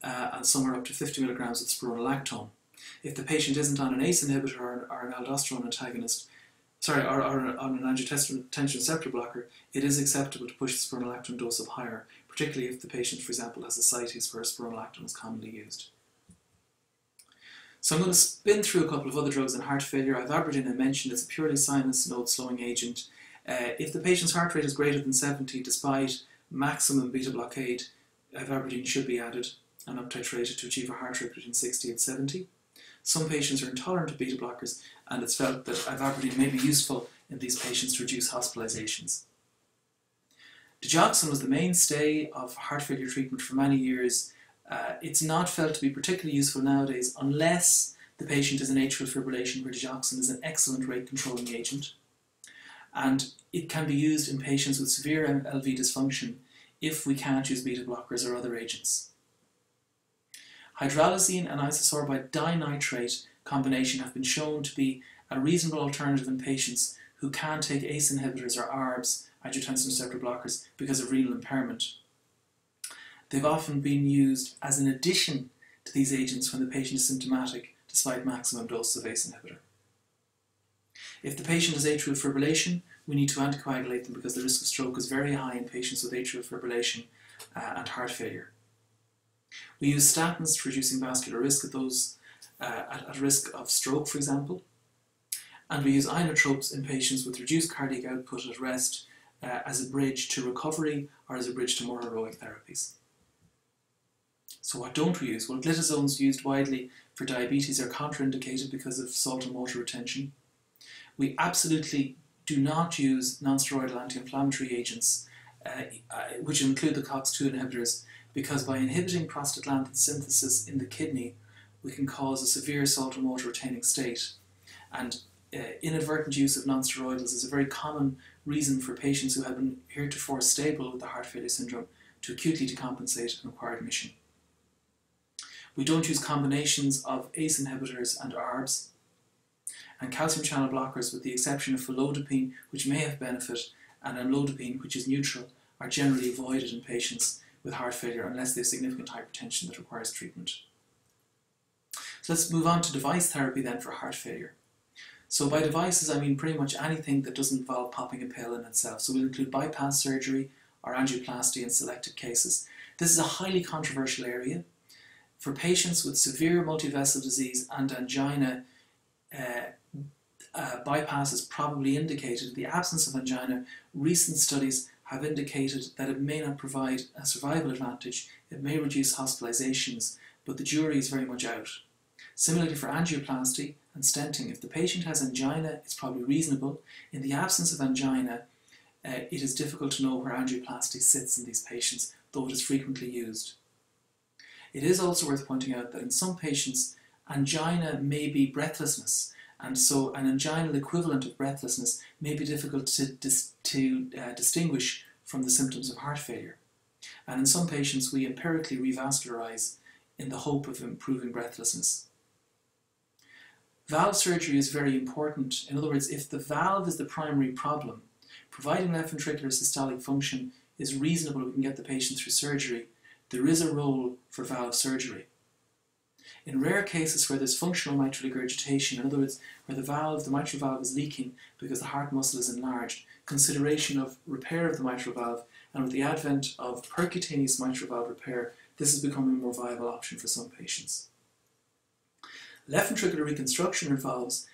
uh, and somewhere up to 50 milligrams of spironolactone. If the patient isn't on an ACE inhibitor or, or an aldosterone antagonist, sorry, or, or on an angiotensin receptor blocker, it is acceptable to push the spironolactone dose up higher, particularly if the patient, for example, has ascites where spironolactone is commonly used. So I'm going to spin through a couple of other drugs in heart failure. Ivabradine I mentioned, it's a purely sinus node slowing agent. Uh, if the patient's heart rate is greater than 70 despite maximum beta blockade, ivabradine should be added and uptitrated to achieve a heart rate between 60 and 70. Some patients are intolerant to beta blockers, and it's felt that ivabradine may be useful in these patients to reduce hospitalizations. Digoxin was the mainstay of heart failure treatment for many years. Uh, it's not felt to be particularly useful nowadays unless the patient is in atrial fibrillation where digoxin is an excellent rate controlling agent. And it can be used in patients with severe LV dysfunction if we can't use beta blockers or other agents. Hydralazine and isosorbide dinitrate combination have been shown to be a reasonable alternative in patients who can't take ACE inhibitors or ARBs, angiotensin receptor blockers, because of renal impairment. They've often been used as an addition to these agents when the patient is symptomatic despite maximum doses of ACE inhibitor. If the patient has atrial fibrillation, we need to anticoagulate them because the risk of stroke is very high in patients with atrial fibrillation uh, and heart failure. We use statins for reducing vascular risk at those uh, at, at, risk of stroke, for example. And we use inotropes in patients with reduced cardiac output at rest uh, as a bridge to recovery or as a bridge to more heroic therapies. So what don't we use? Well, glitazones used widely for diabetes are contraindicated because of salt and water retention. We absolutely do not use non-steroidal anti-inflammatory agents, uh, uh which include the COX-2 inhibitors, because by inhibiting prostaglandin synthesis in the kidney, we can cause a severe salt and water retaining state. And uh, inadvertent use of non-steroidals is a very common reason for patients who have been heretofore stable with the heart failure syndrome to acutely decompensate and require admission. We don't use combinations of ACE inhibitors and ARBs, and calcium channel blockers, with the exception of felodipine, which may have benefit, and amlodipine, which is neutral, are generally avoided in patients with heart failure unless they have significant hypertension that requires treatment. So let's move on to device therapy then for heart failure. So by devices, I mean pretty much anything that doesn't involve popping a pill in itself. So we'll include bypass surgery or angioplasty in selected cases. This is a highly controversial area. For patients with severe multivessel disease and angina, uh, uh, bypass is probably indicated. In the absence of angina, recent studies have indicated that it may not provide a survival advantage, it may reduce hospitalizations, but the jury is very much out. Similarly for angioplasty and stenting, if the patient has angina, it's probably reasonable. In the absence of angina, uh, it is difficult to know where angioplasty sits in these patients, though it is frequently used. It is also worth pointing out that in some patients, angina may be breathlessness, and so an anginal equivalent of breathlessness may be difficult to, dis to uh, distinguish from the symptoms of heart failure. And in some patients, we empirically revascularize in the hope of improving breathlessness. Valve surgery is very important. In other words, if the valve is the primary problem, providing left ventricular systolic function is reasonable, we can get the patient through surgery, there is a role for valve surgery. In rare cases where there's functional mitral regurgitation, in other words, where the valve, the mitral valve is leaking because the heart muscle is enlarged, consideration of repair of the mitral valve, and with the advent of percutaneous mitral valve repair, this is becoming a more viable option for some patients. Left ventricular reconstruction involves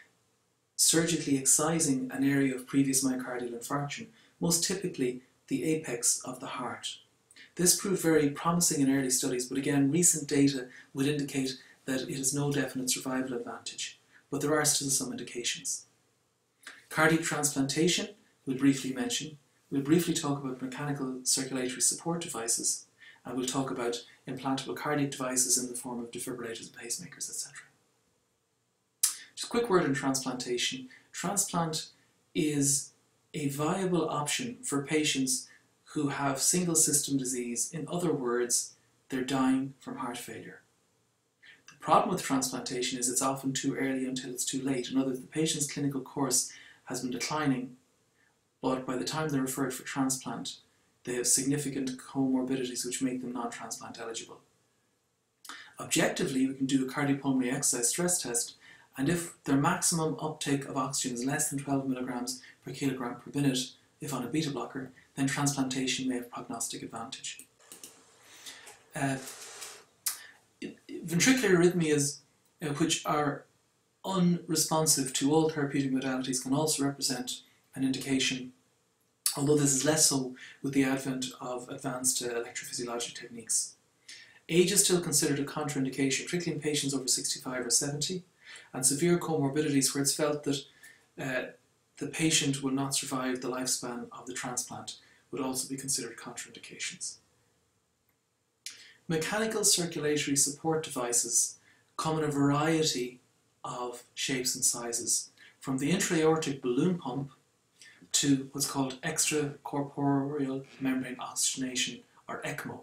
surgically excising an area of previous myocardial infarction, most typically the apex of the heart. This proved very promising in early studies, but again, recent data would indicate that it has no definite survival advantage, but there are still some indications. Cardiac transplantation, we'll briefly mention. We'll briefly talk about mechanical circulatory support devices, and we'll talk about implantable cardiac devices in the form of defibrillators and pacemakers, etc. Just a quick word on transplantation. Transplant is a viable option for patients who have single system disease. In other words, they're dying from heart failure. Problem with transplantation is it's often too early until it's too late. In other words, the patient's clinical course has been declining, but by the time they're referred for transplant, they have significant comorbidities which make them non-transplant eligible. Objectively, we can do a cardiopulmonary exercise stress test and if their maximum uptake of oxygen is less than 12 milligrams per kilogram per minute, if on a beta blocker, then transplantation may have prognostic advantage. Uh, ventricular arrhythmias, uh, which are unresponsive to all therapeutic modalities, can also represent an indication, although this is less so with the advent of advanced uh, electrophysiologic techniques. Age is still considered a contraindication, particularly in patients over 65 or 70 and severe comorbidities where it's felt that uh, the patient will not survive the lifespan of the transplant would also be considered contraindications. Mechanical circulatory support devices come in a variety of shapes and sizes, from the intra-aortic balloon pump to what's called extracorporeal membrane oxygenation, or ECMO.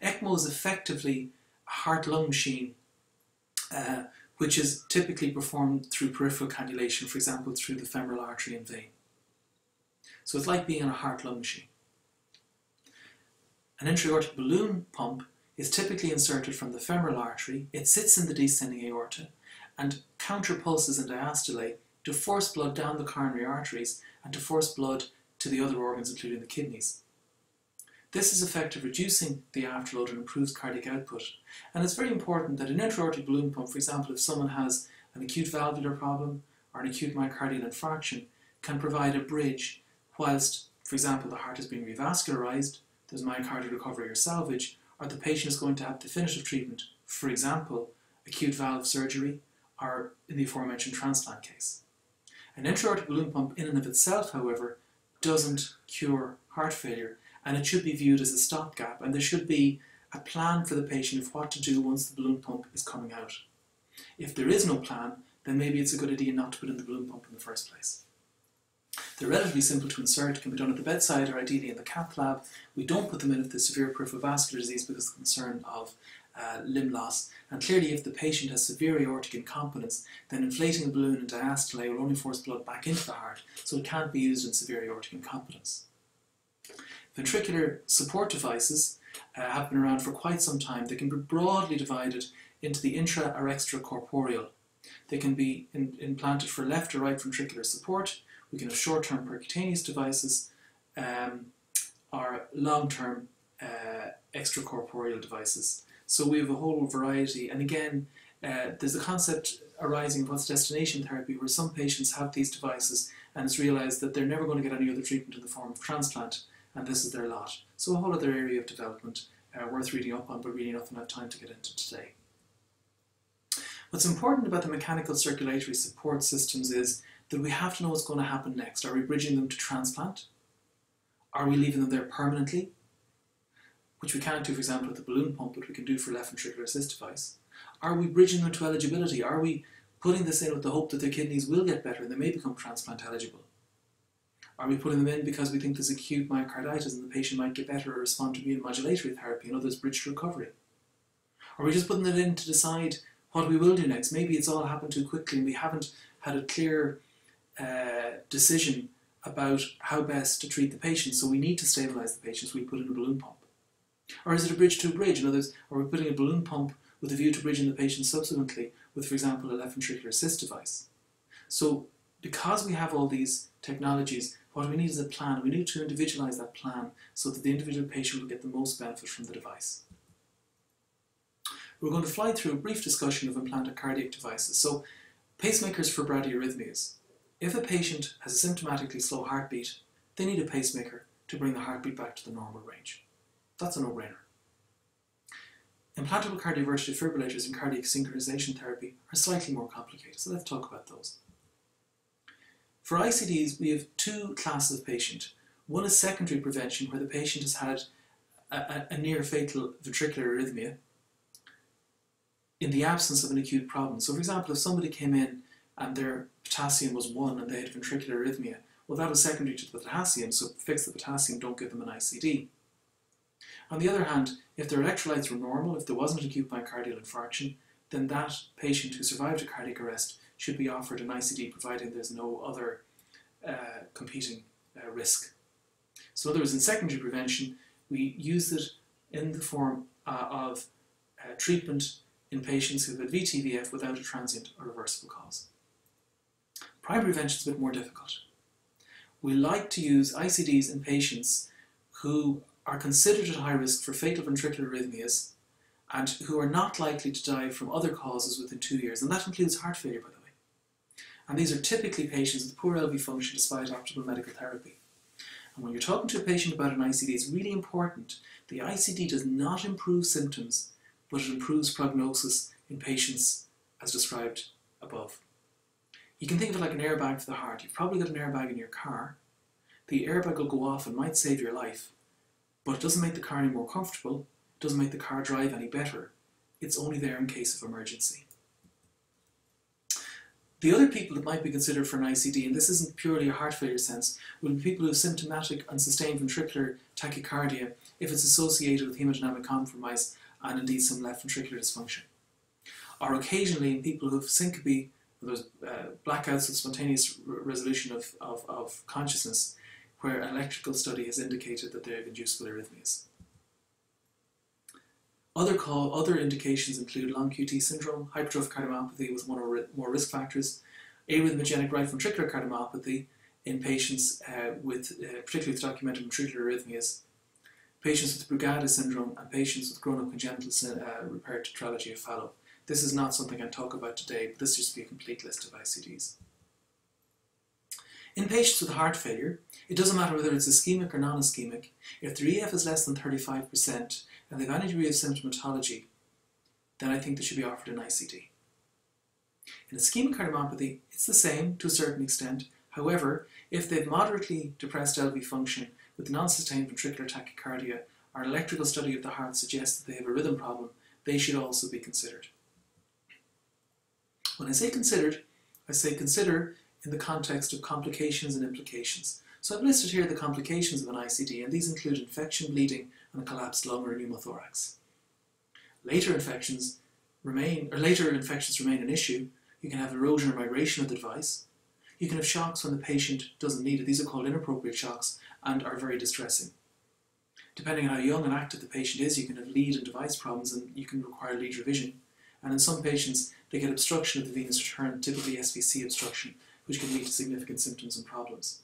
ECMO is effectively a heart-lung machine uh, which is typically performed through peripheral cannulation, for example, through the femoral artery and vein. So it's like being on a heart-lung machine. An intra-aortic balloon pump is typically inserted from the femoral artery. It sits in the descending aorta, and counter pulses and diastole to force blood down the coronary arteries and to force blood to the other organs, including the kidneys. This is effective reducing the afterload and improves cardiac output. And it's very important that an intra-aortic balloon pump, for example, if someone has an acute valvular problem or an acute myocardial infarction, can provide a bridge whilst, for example, the heart is being revascularized, there's myocardial recovery or salvage, or the patient is going to have definitive treatment, for example, acute valve surgery, or in the aforementioned transplant case. An intra-aortic balloon pump in and of itself, however, doesn't cure heart failure and it should be viewed as a stopgap and there should be a plan for the patient of what to do once the balloon pump is coming out. If there is no plan, then maybe it's a good idea not to put in the balloon pump in the first place. They're relatively simple to insert, can be done at the bedside or ideally in the cath lab. We don't put them in if there's severe peripheral vascular disease because of the concern of uh, limb loss. And clearly, if the patient has severe aortic incompetence, then inflating a balloon and diastole will only force blood back into the heart, so it can't be used in severe aortic incompetence. Ventricular support devices uh, have been around for quite some time. They can be broadly divided into the intra or extracorporeal. They can be in, implanted for left or right ventricular support. We can have short-term percutaneous devices um, or long-term uh, extracorporeal devices. So we have a whole variety. And again, uh, there's a concept arising of what's destination therapy, where some patients have these devices and it's realised that they're never going to get any other treatment in the form of transplant, and this is their lot. So a whole other area of development uh, worth reading up on, but really nothing I have time to get into today. What's important about the mechanical circulatory support systems is that we have to know what's going to happen next. Are we bridging them to transplant? Are we leaving them there permanently? Which we can't do, for example, with the balloon pump, but we can do for left ventricular assist device. Are we bridging them to eligibility? Are we putting this in with the hope that their kidneys will get better and they may become transplant eligible? Are we putting them in because we think there's acute myocarditis and the patient might get better or respond to immune modulatory therapy and others bridge to recovery? Are we just putting it in to decide what we will do next? Maybe it's all happened too quickly and we haven't had a clear uh, decision about how best to treat the patient, so we need to stabilise the patient, so we put in a balloon pump. Or is it a bridge to a bridge? In other words, are we putting a balloon pump with a view to bridging the patient subsequently with, for example, a left ventricular assist device? So, because we have all these technologies, what we need is a plan. We need to individualize that plan so that the individual patient will get the most benefit from the device. We're going to fly through a brief discussion of implanted cardiac devices. So, pacemakers for bradyarrhythmias. If a patient has a symptomatically slow heartbeat, they need a pacemaker to bring the heartbeat back to the normal range. That's a no-brainer. Implantable cardioverter defibrillators and cardiac synchronization therapy are slightly more complicated, so let's talk about those. For ICDs, we have two classes of patient. One is secondary prevention, where the patient has had a, a, a near fatal ventricular arrhythmia in the absence of an acute problem. So, for example, if somebody came in and their potassium was 1 and they had ventricular arrhythmia, well, that was secondary to the potassium, so fix the potassium, don't give them an ICD. On the other hand, if their electrolytes were normal, if there wasn't acute myocardial infarction, then that patient who survived a cardiac arrest should be offered an ICD providing there's no other uh, competing uh, risk. So, in other words, in secondary prevention, we use it in the form uh, of uh, treatment in patients who have had VTVF without a transient or reversible cause. Primary prevention is a bit more difficult. We like to use ICDs in patients who are considered at high risk for fatal ventricular arrhythmias and who are not likely to die from other causes within two years, and that includes heart failure, by the way. And these are typically patients with poor LV function despite optimal medical therapy. And when you're talking to a patient about an ICD, it's really important. The ICD does not improve symptoms, but it improves prognosis in patients as described above. You can think of it like an airbag for the heart. You've probably got an airbag in your car. The airbag will go off and might save your life, but it doesn't make the car any more comfortable, it doesn't make the car drive any better. It's only there in case of emergency. The other people that might be considered for an ICD, and this isn't purely a heart failure sense, will be people who have symptomatic and sustained ventricular tachycardia if it's associated with hemodynamic compromise and indeed some left ventricular dysfunction. Or occasionally in people who have syncope those uh, blackouts of spontaneous resolution of, of, of consciousness, where an electrical study has indicated that they have inducible arrhythmias. Other, call, other indications include long QT syndrome, hypertrophic cardiomyopathy with one or more risk factors, arrhythmogenic right ventricular cardiomyopathy in patients uh, with, uh, particularly with documented ventricular arrhythmias, patients with Brugada syndrome, and patients with congenital uh, repaired tetralogy of Fallot. This is not something I talk about today, but this just be a complete list of ICDs. In patients with heart failure, it doesn't matter whether it's ischemic or non-ischemic, if their EF is less than 35% and they have any degree of symptomatology, then I think they should be offered an ICD. In ischemic cardiomyopathy, it's the same to a certain extent. However, if they've moderately depressed LV function with non-sustained ventricular tachycardia, our electrical study of the heart suggests that they have a rhythm problem, they should also be considered. When I say considered, I say consider in the context of complications and implications. So I've listed here the complications of an ICD, and these include infection, bleeding, and a collapsed lung or pneumothorax. Later infections remain, or later infections remain an issue. You can have erosion or migration of the device. You can have shocks when the patient doesn't need it. These are called inappropriate shocks and are very distressing. Depending on how young and active the patient is, you can have lead and device problems and you can require lead revision. And in some patients, they get obstruction of the venous return, typically SVC obstruction, which can lead to significant symptoms and problems.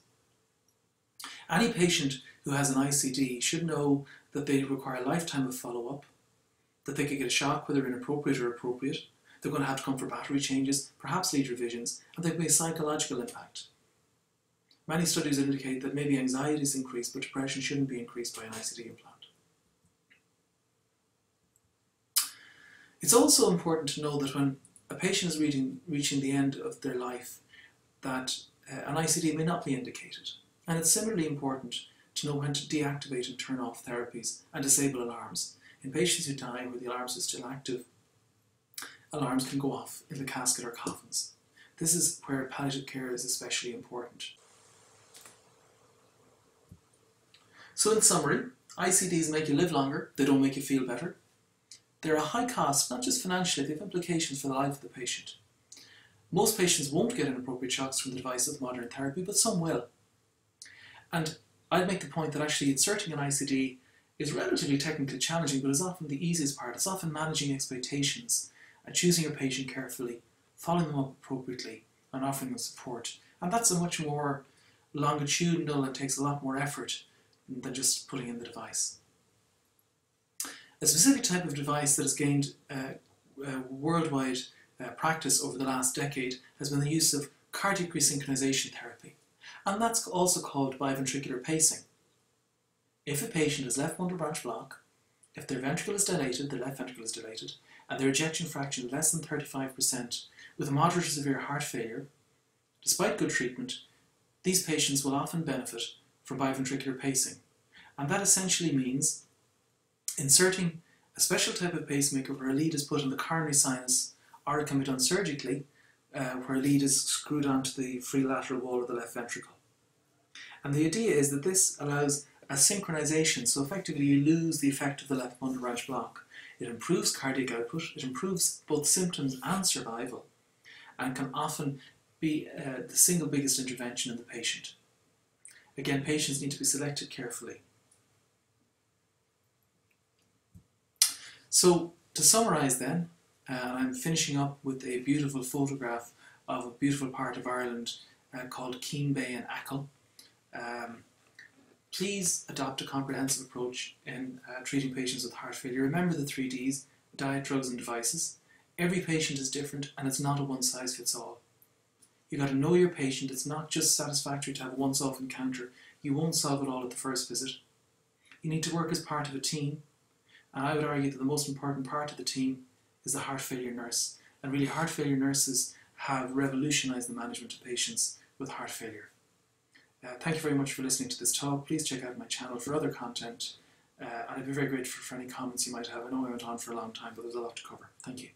Any patient who has an ICD should know that they require a lifetime of follow-up, that they could get a shock whether inappropriate or appropriate, they're going to have to come for battery changes, perhaps lead revisions, and there can be a psychological impact. Many studies indicate that maybe anxiety is increased, but depression shouldn't be increased by an ICD implant. It's also important to know that when a patient is reaching, reaching the end of their life, that uh, an ICD may not be indicated. And it's similarly important to know when to deactivate and turn off therapies and disable alarms. In patients who die where the alarms are still active, alarms can go off in the casket or coffins. This is where palliative care is especially important. So in summary, ICDs make you live longer, they don't make you feel better. They're a high cost, not just financially, they have implications for the life of the patient. Most patients won't get inappropriate shocks from the device of modern therapy, but some will. And I'd make the point that actually inserting an ICD is relatively technically challenging, but is often the easiest part. It's often managing expectations and choosing your patient carefully, following them up appropriately, and offering them support. And that's a much more longitudinal and takes a lot more effort than just putting in the device. A specific type of device that has gained uh, uh, worldwide uh, practice over the last decade has been the use of cardiac resynchronization therapy, and that's also called biventricular pacing. If a patient has left bundle branch block, if their ventricle is dilated, their left ventricle is dilated, and their ejection fraction is less than 35% with a moderate to severe heart failure, despite good treatment, these patients will often benefit from biventricular pacing. And that essentially means inserting a special type of pacemaker where a lead is put in the coronary sinus or it can be done surgically, uh, where a lead is screwed onto the free lateral wall of the left ventricle. And the idea is that this allows a synchronization, so effectively you lose the effect of the left bundle branch block. It improves cardiac output, it improves both symptoms and survival, and can often be uh, the single biggest intervention in the patient. Again, patients need to be selected carefully. So, to summarize then, uh, I'm finishing up with a beautiful photograph of a beautiful part of Ireland uh, called Keem Bay and Achill. Um, please adopt a comprehensive approach in uh, treating patients with heart failure. Remember the three Ds, diet, drugs and devices. Every patient is different and it's not a one size fits all. You've got to know your patient. It's not just satisfactory to have once off encounter. You won't solve it all at the first visit. You need to work as part of a team. And I would argue that the most important part of the team is the heart failure nurse. And really, heart failure nurses have revolutionized the management of patients with heart failure. Uh, thank you very much for listening to this talk. Please check out my channel for other content. Uh, and I'd be very grateful for any comments you might have. I know I went on for a long time, but there's a lot to cover. Thank you.